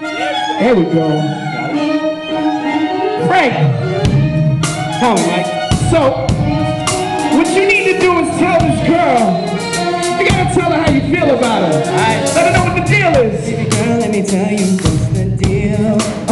There we go. Frank. Me, Mike. So, what you need to do is tell this girl. You gotta tell her how you feel about her. Alright. Let her know what the deal is. Baby girl, let me tell you what's the deal.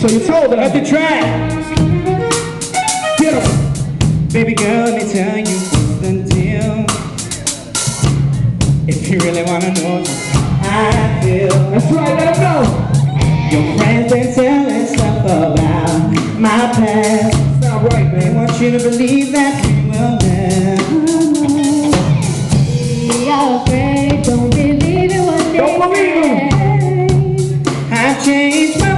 So you told her. At the track. Get her. Baby girl, let me tell you the deal. If you really wanna know how I feel, That's right, let them know. your friends been telling stuff about my past. Sound right, They want you to believe that we will never know. Don't believe in what Don't believe say. I've changed my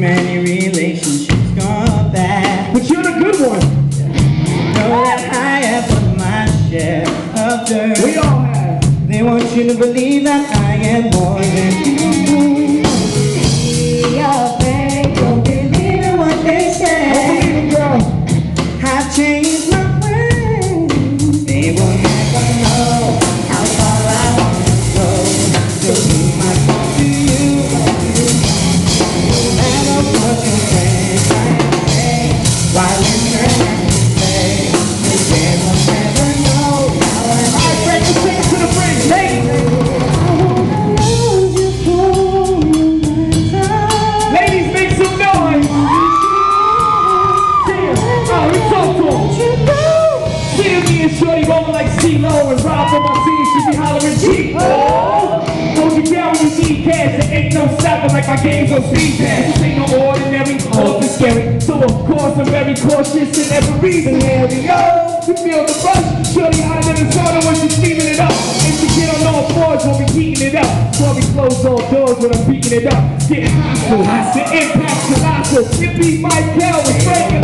many relationships gone bad. But you're the good one. Know that I have put my share of dirt. We all have. They want you to believe that I am more than you. Me Shorty rolling like CeeLo and Rob on my scene, she be hollering G. Oh, hold you down when you need cash. There ain't no stopping like my game's on speed pass. This ain't no ordinary, oh, all is scary. So of course I'm very cautious in every scenario. You feel the rush, Shorty hotter than the sauna when she's steaming it up. And she get on all fours when we heating it up. We close all doors when I'm beating it up. Getting hostile, the impact colossal. It be Mike Bell with Frank